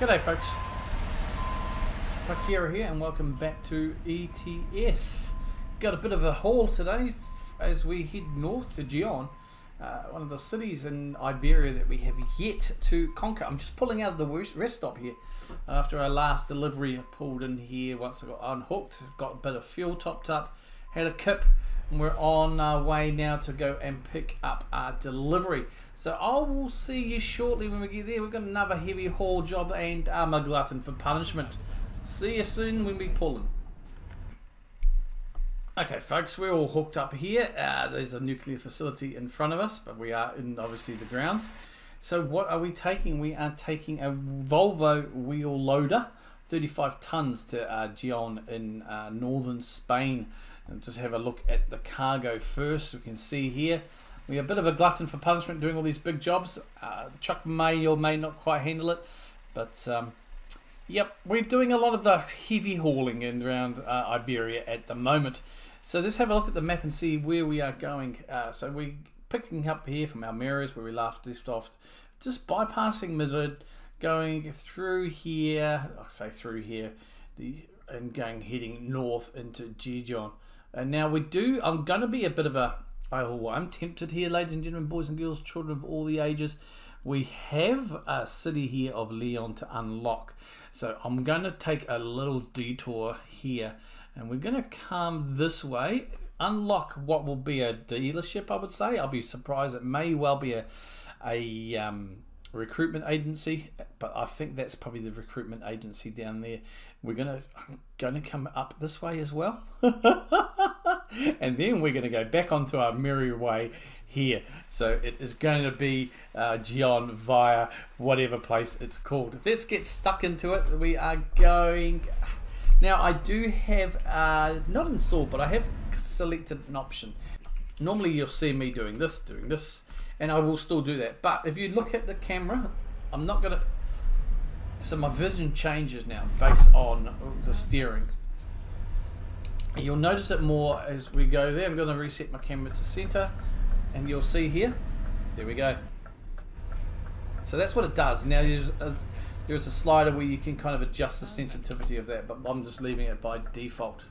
G'day folks. Parkera here and welcome back to ETS. Got a bit of a haul today as we head north to Gijón, uh, one of the cities in Iberia that we have yet to conquer. I'm just pulling out of the rest stop here after our last delivery. Pulled in here once I got unhooked, got a bit of fuel topped up, had a kip we're on our way now to go and pick up our delivery. So I will see you shortly when we get there. We've got another heavy haul job and I'm a glutton for punishment. See you soon when we pull in. Okay, folks, we're all hooked up here. Uh, there's a nuclear facility in front of us, but we are in obviously the grounds. So what are we taking? We are taking a Volvo wheel loader, 35 tons to uh, Gijón in uh, northern Spain and just have a look at the cargo first. We can see here we're a bit of a glutton for punishment doing all these big jobs. Uh, the truck may or may not quite handle it, but um, yep, we're doing a lot of the heavy hauling in around uh, Iberia at the moment. So let's have a look at the map and see where we are going. Uh, so we're picking up here from Almerias where we last left off, just bypassing Madrid, going through here, I say through here, the and going heading north into Gijón. And now we do, I'm going to be a bit of a, oh, I'm tempted here, ladies and gentlemen, boys and girls, children of all the ages. We have a city here of Leon to unlock. So I'm going to take a little detour here and we're going to come this way, unlock what will be a dealership, I would say. I'll be surprised. It may well be a, a um, recruitment agency, but I think that's probably the recruitment agency down there. We're gonna I'm gonna come up this way as well, and then we're gonna go back onto our merry way here. So it is going to be uh, Gijón via whatever place it's called. Let's get stuck into it. We are going. Now I do have uh, not installed, but I have selected an option. Normally you'll see me doing this, doing this and I will still do that. But if you look at the camera, I'm not going to... So my vision changes now based on the steering. You'll notice it more as we go there. I'm going to reset my camera to center and you'll see here. There we go. So that's what it does. Now there's a, there's a slider where you can kind of adjust the sensitivity of that, but I'm just leaving it by default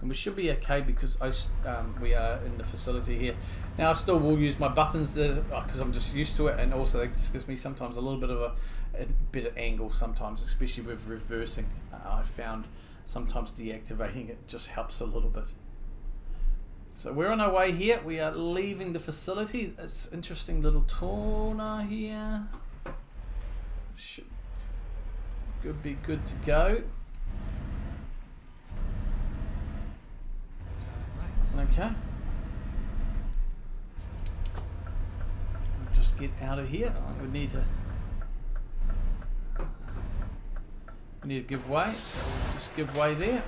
and we should be okay because I, um, we are in the facility here. Now I still will use my buttons there because uh, I'm just used to it and also it just gives me sometimes a little bit of a, a of angle sometimes, especially with reversing. Uh, I found sometimes deactivating it just helps a little bit. So we're on our way here. We are leaving the facility. It's interesting little corner here. Should could be good to go. Okay. Just get out of here. We need to. Need to give way. Just give way there.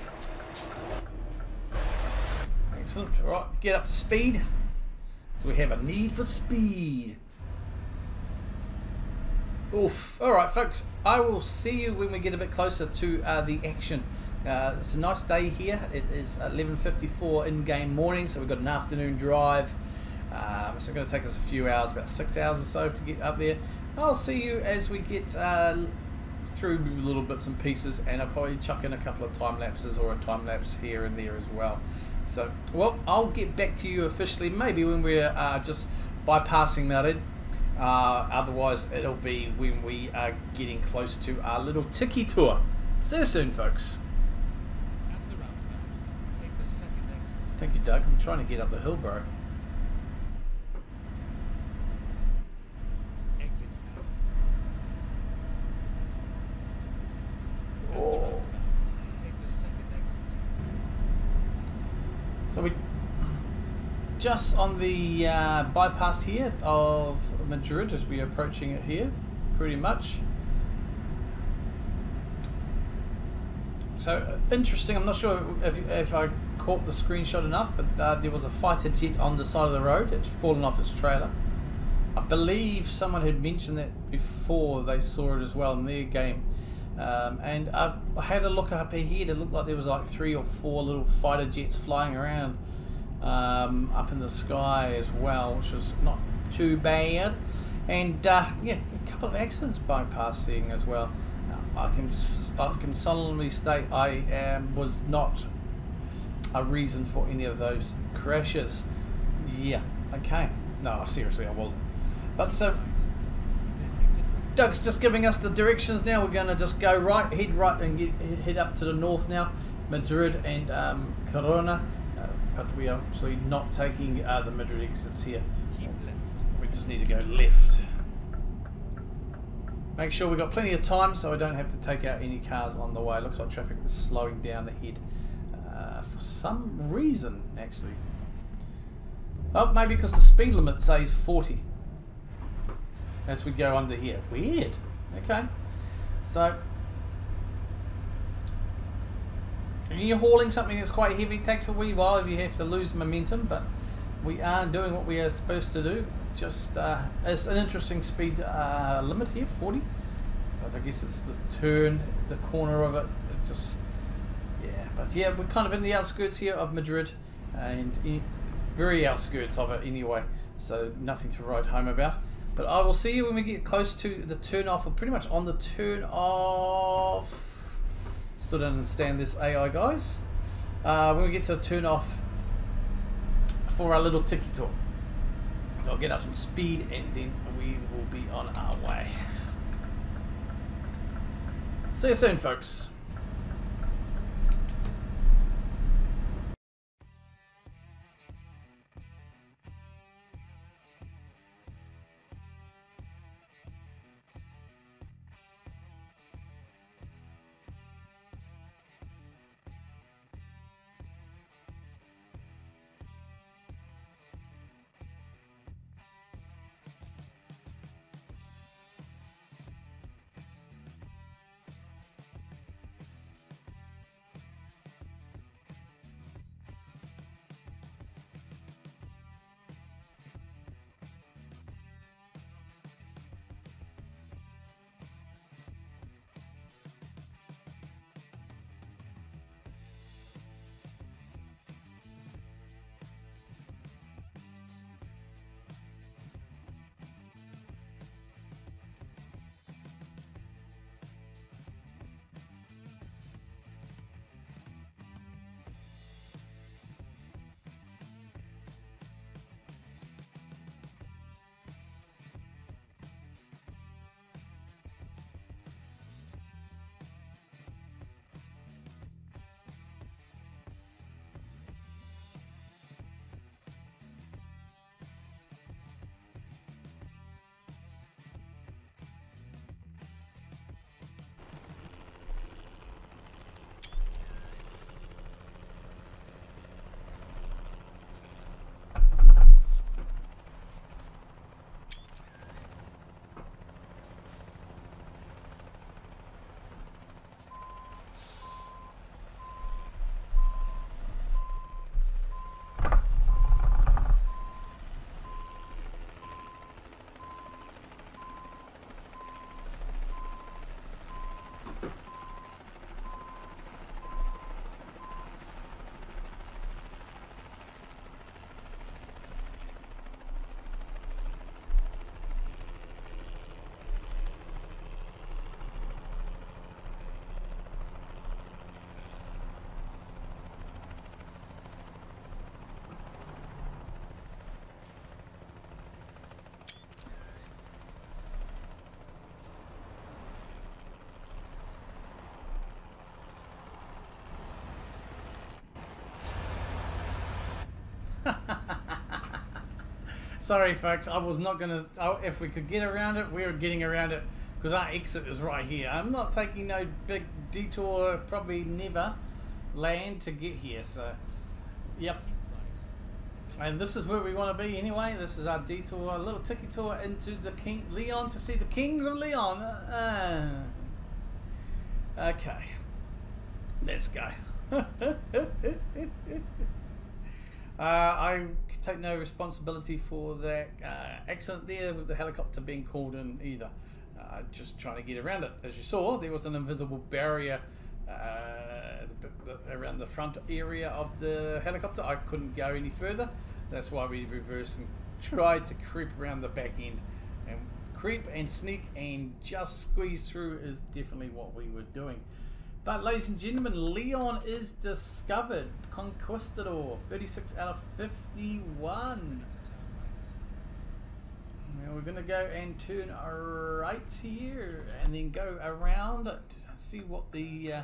Excellent. All right, get up to speed. So we have a need for speed. Oof. All right, folks. I will see you when we get a bit closer to uh, the action. Uh, it's a nice day here. It is 11.54 in-game morning, so we've got an afternoon drive. Um, it's going to take us a few hours, about six hours or so to get up there. I'll see you as we get uh, through little bits and pieces, and I'll probably chuck in a couple of time lapses or a time lapse here and there as well. So, well, I'll get back to you officially, maybe when we're uh, just bypassing Madrid. Uh, otherwise, it'll be when we are getting close to our little tiki tour. See you soon, folks. Thank you, Doug. I'm trying to get up the hill, bro. Oh. So we just on the uh, bypass here of Madrid as we're approaching it here, pretty much. So interesting. I'm not sure if, if I caught the screenshot enough, but uh, there was a fighter jet on the side of the road. It's fallen off its trailer. I believe someone had mentioned that before they saw it as well in their game. Um, and I, had a look up ahead. It looked like there was like three or four little fighter jets flying around um, up in the sky as well, which was not too bad. And uh, yeah, a couple of accidents bypassing as well. I can I can solemnly state I am was not a reason for any of those crashes. Yeah, okay. No, seriously, I wasn't. But so Doug's just giving us the directions now. We're going to just go right, head right, and get, head up to the north now, Madrid and um, Coruña. But we are obviously not taking uh, the Madrid exits here. We just need to go left. Make sure we've got plenty of time so I don't have to take out any cars on the way. Looks like traffic is slowing down ahead uh, for some reason, actually. Oh, maybe because the speed limit says 40 as we go under here. Weird. Okay. So, when you're hauling something that's quite heavy, it takes a wee while if you have to lose momentum, but we are doing what we are supposed to do. Just, uh, it's an interesting speed uh, limit here, 40. But I guess it's the turn, the corner of it. It just, yeah. But yeah, we're kind of in the outskirts here of Madrid, and very outskirts of it anyway. So nothing to write home about. But I will see you when we get close to the turn off, or pretty much on the turn off. Still don't understand this AI, guys. Uh, when we get to turn off for our little tiki tour. I'll get up some speed and then we will be on our way. See you soon, folks. Sorry, folks. I was not going to. If we could get around it, we are getting around it because our exit is right here. I'm not taking no big detour, probably never land to get here. So, yep. And this is where we want to be anyway. This is our detour, a little tiki tour into the King Leon to see the Kings of Leon. Uh, okay, let's go. Uh, I take no responsibility for that uh, accident there with the helicopter being called in either. Uh, just trying to get around it. As you saw, there was an invisible barrier uh, around the front area of the helicopter. I couldn't go any further. That's why we reversed and tried to creep around the back end and creep and sneak and just squeeze through is definitely what we were doing. But ladies and gentlemen, Leon is discovered. Conquistador, 36 out of 51. Now we're going to go and turn right here and then go around it. See what the uh,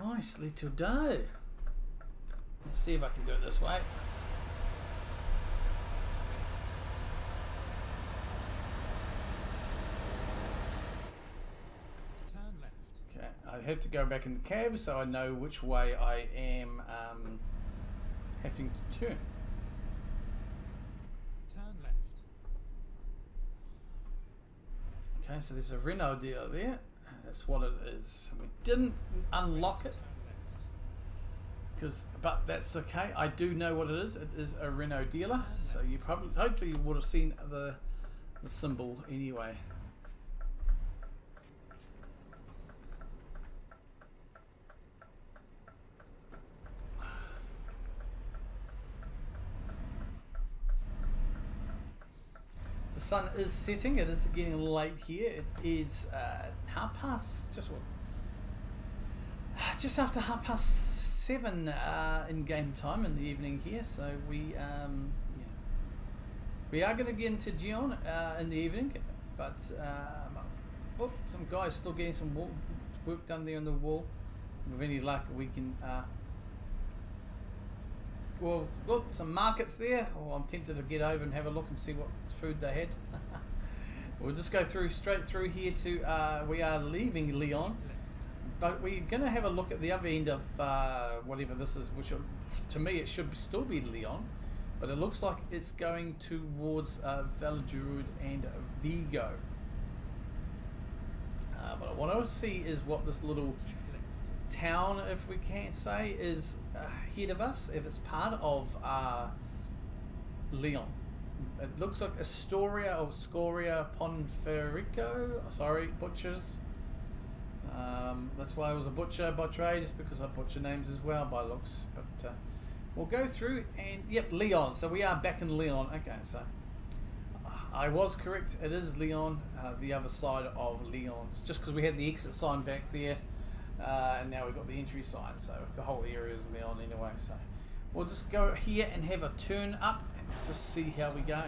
nice little doe. Let's see if I can do it this way. I have to go back in the cab so I know which way I am um, having to turn. Turn left. Okay, so there's a Renault dealer there. That's what it is. We didn't unlock it because, but that's okay. I do know what it is. It is a Renault dealer, so you probably, hopefully, you would have seen the the symbol anyway. Sun is setting. It is getting late here. It is uh, half past just what? Just after half past seven uh, in game time in the evening here. So we um, yeah. we are going to get into Gijón uh, in the evening, but um, oh, some guys still getting some work done there on the wall. With any luck, we can. Uh, well, look, some markets there. Oh, I'm tempted to get over and have a look and see what food they had. we'll just go through straight through here to. Uh, we are leaving Leon, but we're going to have a look at the other end of uh, whatever this is, which to me it should still be Leon, but it looks like it's going towards uh, and Vigo. Uh, but what I want to see is what this little. Town, if we can't say, is ahead of us. If it's part of uh, Leon, it looks like Astoria or Scoria Ponferico. Sorry, butchers. Um, that's why I was a butcher by trade, just because I butcher names as well by looks. But uh, we'll go through and yep, Leon. So we are back in Leon. Okay, so I was correct. It is Leon, uh, the other side of Leon. It's just because we had the exit sign back there, uh, and now we've got the entry sign. So the whole area is Leon anyway. So we'll just go here and have a turn up and just see how we go.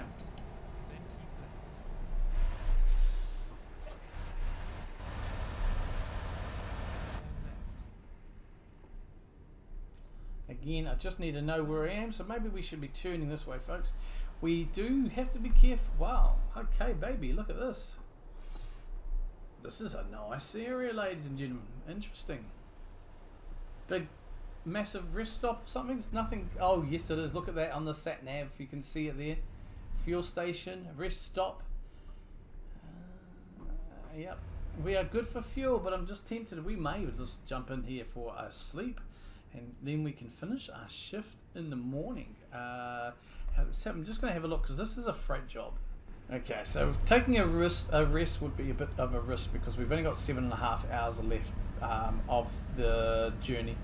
Again, I just need to know where I am, so maybe we should be turning this way, folks. We do have to be careful. Wow, okay, baby, look at this. This is a nice area, ladies and gentlemen. Interesting. Big, massive rest stop. Something's nothing. Oh, yes, it is. Look at that on the sat nav. If you can see it there. Fuel station, rest stop. Uh, yep. We are good for fuel, but I'm just tempted. We may just jump in here for a sleep, and then we can finish our shift in the morning. Uh, happen- I'm just going to have a look because this is a freight job. Okay, so taking a rest, a rest would be a bit of a risk because we've only got seven and a half hours left um, of the journey.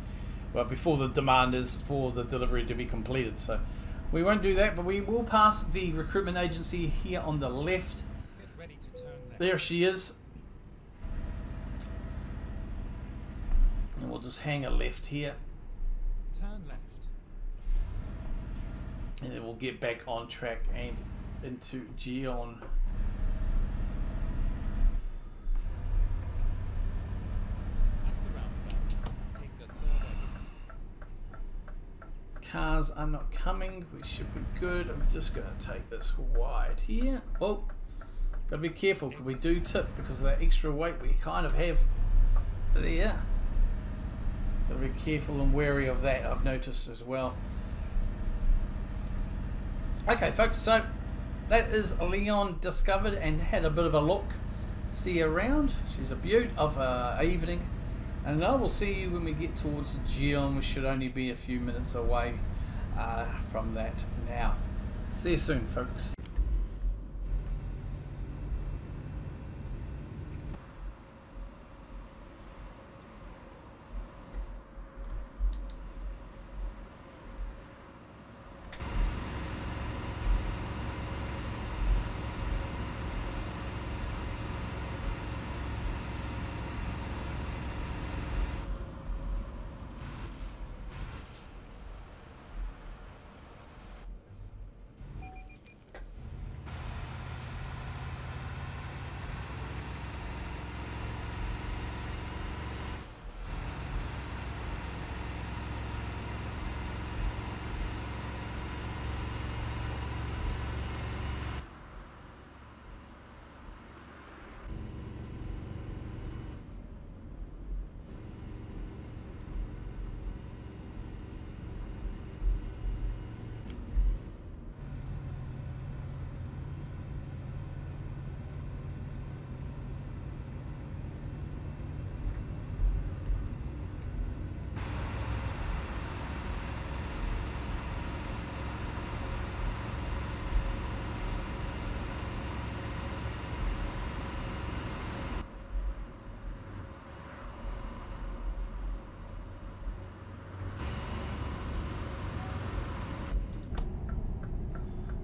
Well, before the demand is for the delivery to be completed, so we won't do that. But we will pass the recruitment agency here on the left. Get ready to turn left. There she is. And we'll just hang a left here. Turn left. and then we'll get back on track and into Gijón. Cars are not coming. We should be good. I'm just going to take this wide here. Oh, got to be careful because we do tip because of that extra weight we kind of have there. Got to be careful and wary of that. I've noticed as well. Okay, folks. So that is Leon discovered and had a bit of a look. See around. She's a beaut of a evening. And I will see you when we get towards Gijón. We should only be a few minutes away uh, from that now. See you soon, folks.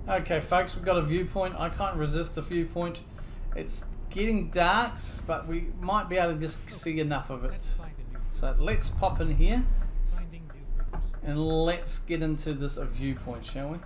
Okay, folks, we've got a viewpoint. I can't resist the viewpoint. It's getting dark, but we might be able to just see enough of it. find a new So let's pop in here finding new routes. and let's get into this viewpoint, shall we?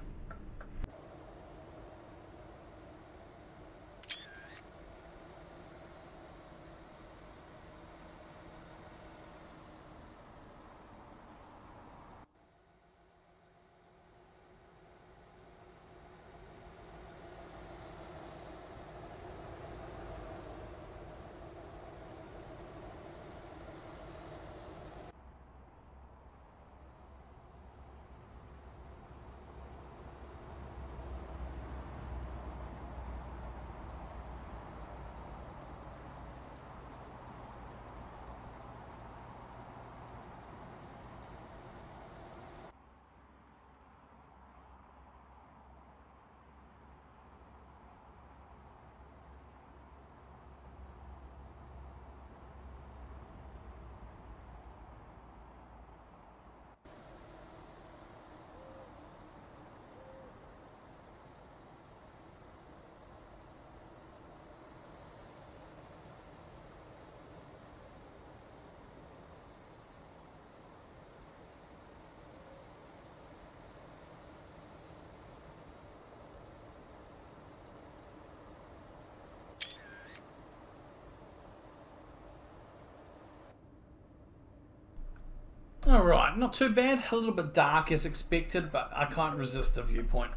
All right, not too bad. A little bit dark as expected, but I can't resist the viewpoint.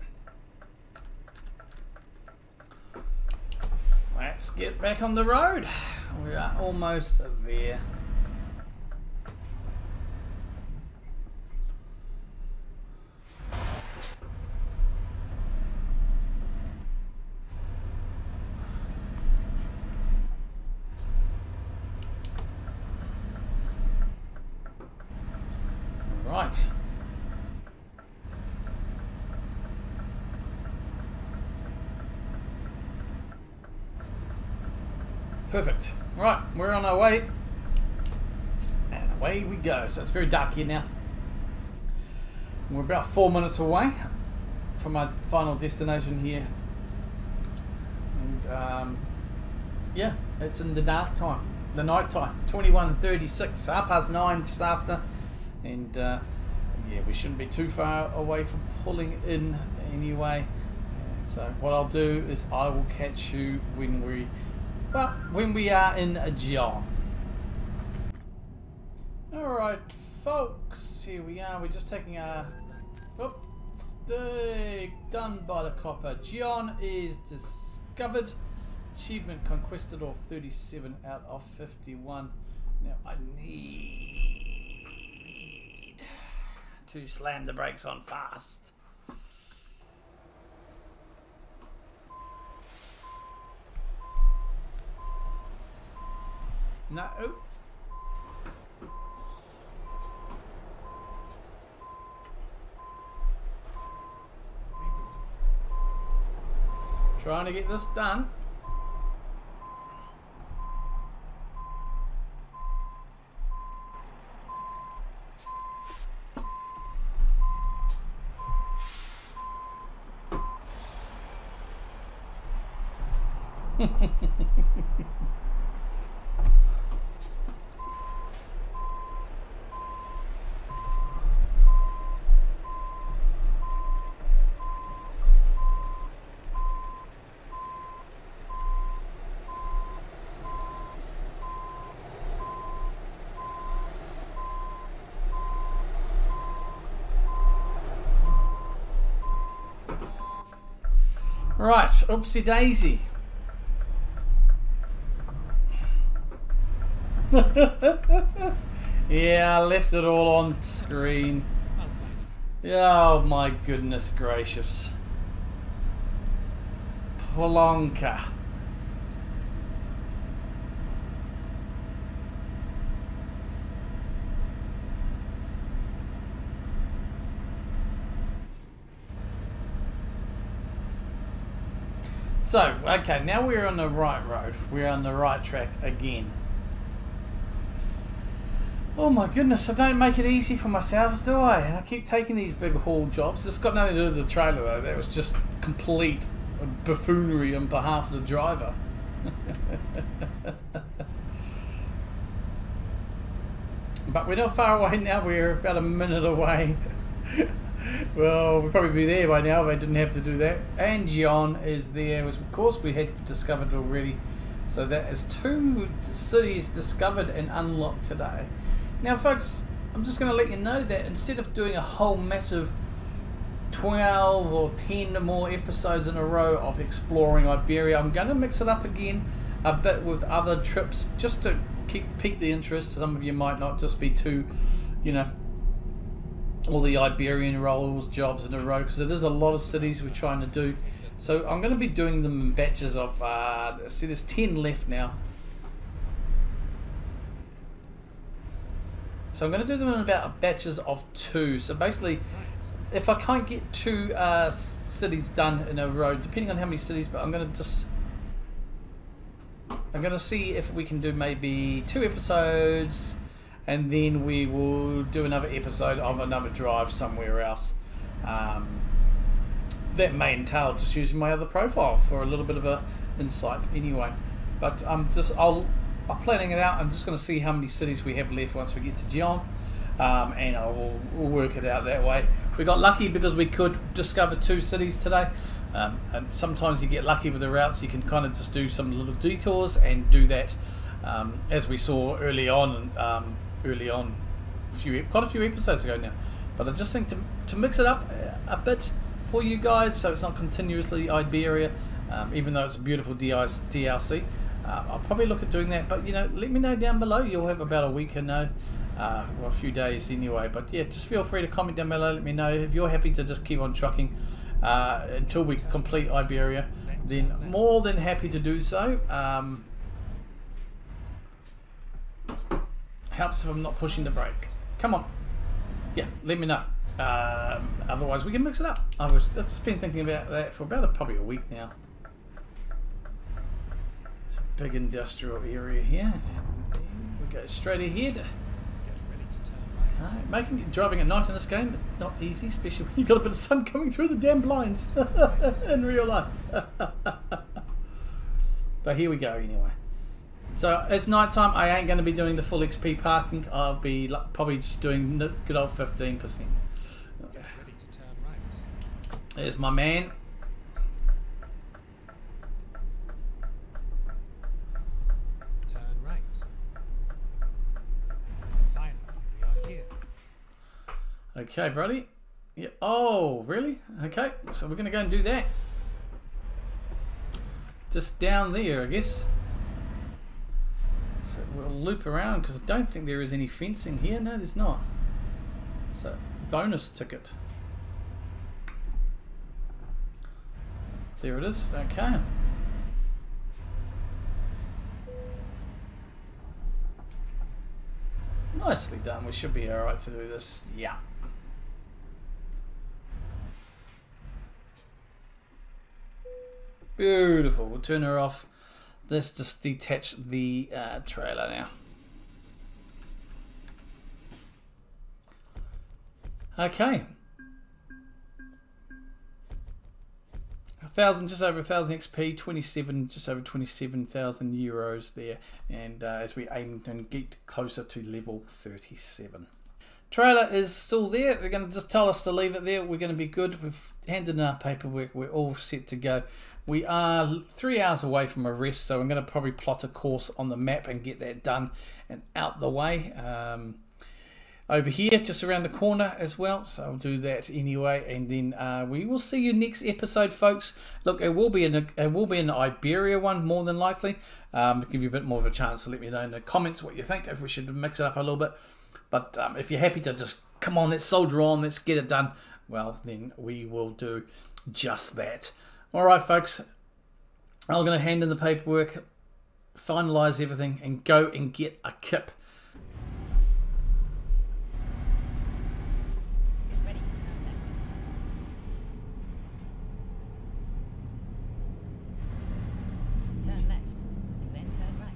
Let's get back on the road. We are almost there. Right. Perfect. Right, we're on our way. And away we go. So it's very dark here now. We're about four minutes away from our final destination here. And um, yeah, it's in the dark time, the night time. 21.36, half past nine just after. And uh, yeah, we shouldn't be too far away from pulling in anyway. So what I'll do is I will catch you when we, well, when we are in Gijón. All right, folks, here we are. We're just taking a, oops, done by the copper. Gijón is discovered. Achievement Conquistador 37 out of 51. Now I need to slam the brakes on fast. No. Trying to get this done. Right, oopsie daisy. yeah, I left it all on screen. Oh my goodness gracious. Polonka. So, okay, now we're on the right road. We're on the right track again. Oh my goodness, I don't make it easy for myself, do I? I keep taking these big haul jobs. It's got nothing to do with the trailer though. That was just complete buffoonery on behalf of the driver. but we're not far away now. We're about a minute away. well, we'll probably be there by now if I didn't have to do that. And Gijón is there. which Of course, we had discovered already. So that is two cities discovered and unlocked today. Now, folks, I'm just going to let you know that instead of doing a whole massive 12 or 10 more episodes in a row of exploring Iberia, I'm going to mix it up again a bit with other trips just to keep pique the interest. Some of you might not just be too, you know, all the Iberian roles jobs in a row because is a lot of cities we're trying to do. So I'm going to be doing them in batches of, uh, see, there's 10 left now. So I'm going to do them in about batches of two. So basically, if I can't get two uh, cities done in a row, depending on how many cities, but I'm going to just I'm going to see if we can do maybe two episodes and then we will do another episode of another drive somewhere else. Um, that may entail just using my other profile for a little bit of a insight anyway. But I'm just I'll I'm planning it out. I'm just going to see how many cities we have left once we get to Gijón. Um, and I will we'll work it out that way. We got lucky because we could discover two cities today. Um, and sometimes you get lucky with the routes. You can kind of just do some little detours and do that, um, as we saw early on, um, early on, a few quite a few episodes ago now. But I just think to, to mix it up a bit for you guys, so it's not continuously Iberia, um, even though it's a beautiful DLC. Uh, I'll probably look at doing that, but you know, let me know down below. You'll have about a week or no, uh, a few days anyway. But yeah, just feel free to comment down below. Let me know if you're happy to just keep on trucking uh, until we complete Iberia. Then more than happy to do so. Um, helps if I'm not pushing the brake. Come on, yeah, let me know. Um, otherwise, we can mix it up. I've just been thinking about that for about a, probably a week now. A big industrial area here. We go straight ahead. Uh, making driving at night in this game not easy, especially when you've got a bit of sun coming through the damn blinds in real life. but here we go anyway. So it's night time. I ain't going to be doing the full XP parking. I'll be like, probably just doing the good old fifteen percent. Get ready to turn right. There's my man. Turn right. Finally, we are here. Okay, buddy. Yeah. Oh, really? Okay. So we're going to go and do that. Just down there, I guess. So we'll loop around because I don't think there is any fencing here. No, there's not. So bonus ticket. There it is. Okay. Nicely done. We should be alright to do this. Yeah. Beautiful. We'll turn her off. Let's just detach the uh, trailer now. Okay. A thousand, just over a thousand XP, twenty-seven, just over twenty-seven thousand euros there, and uh, as we aim and get closer to level thirty-seven. Trailer is still there. They're going to just tell us to leave it there. We're going to be good. We've handed in our paperwork. We're all set to go. We are three hours away from a rest, so I'm going to probably plot a course on the map and get that done and out the way. Um, over here, just around the corner as well. So I'll do that anyway, and then uh, we will see you next episode, folks. Look, it will be an it will be an Iberia one more than likely. Um, give you a bit more of a chance to let me know in the comments what you think. If we should mix it up a little bit, but um, if you're happy to just come on, let's soldier on, let's get it done. Well, then we will do just that. All right, folks. I'm going to hand in the paperwork, finalise everything, and go and get a kip. Get ready to turn left. Turn left, and then turn right.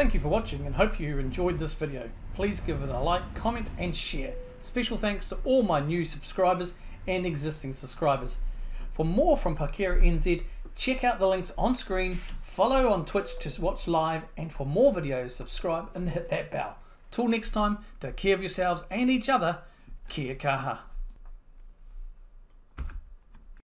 Thank you for watching and hope you enjoyed this video. Please give it a like, comment and share. Special thanks to all my new subscribers and existing subscribers. For more from Parkera NZ, check out the links on screen, follow on Twitch to watch live, and for more videos, subscribe and hit that bell. Till next time, take care of yourselves and each other. Kia kaha.